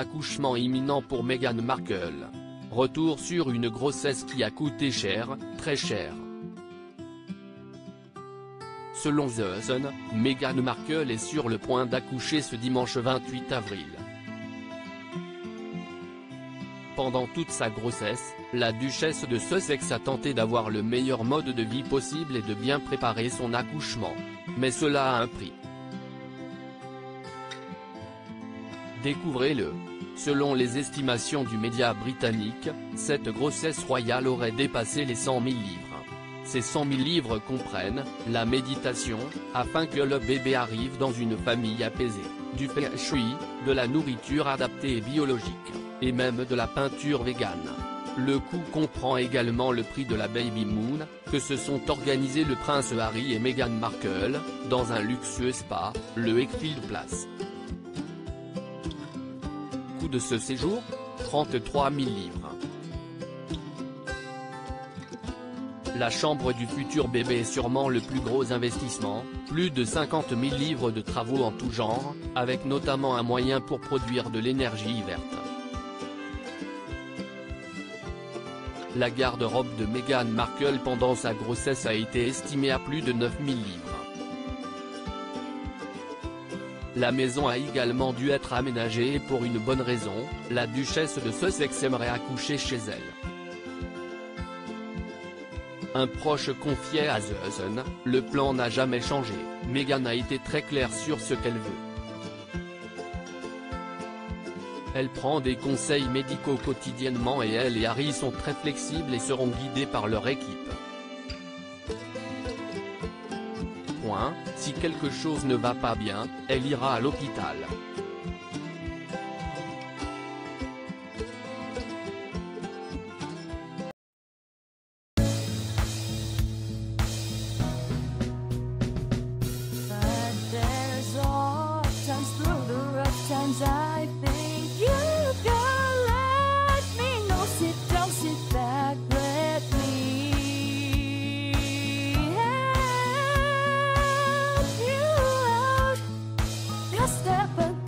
accouchement imminent pour Meghan Markle. Retour sur une grossesse qui a coûté cher, très cher. Selon The Sun, Meghan Markle est sur le point d'accoucher ce dimanche 28 avril. Pendant toute sa grossesse, la duchesse de Sussex a tenté d'avoir le meilleur mode de vie possible et de bien préparer son accouchement. Mais cela a un prix. Découvrez-le. Selon les estimations du média britannique, cette grossesse royale aurait dépassé les 100 000 livres. Ces 100 000 livres comprennent, la méditation, afin que le bébé arrive dans une famille apaisée, du feng de la nourriture adaptée et biologique, et même de la peinture végane. Le coût comprend également le prix de la Baby Moon, que se sont organisés le prince Harry et Meghan Markle, dans un luxueux spa, le Eckfield Place de ce séjour 33 000 livres. La chambre du futur bébé est sûrement le plus gros investissement, plus de 50 000 livres de travaux en tout genre, avec notamment un moyen pour produire de l'énergie verte. La garde-robe de Meghan Markle pendant sa grossesse a été estimée à plus de 9 000 livres. La maison a également dû être aménagée et pour une bonne raison, la duchesse de Sussex aimerait accoucher chez elle. Un proche confiait à The Sun, le plan n'a jamais changé, Meghan a été très claire sur ce qu'elle veut. Elle prend des conseils médicaux quotidiennement et elle et Harry sont très flexibles et seront guidés par leur équipe. Si quelque chose ne va pas bien, elle ira à l'hôpital. step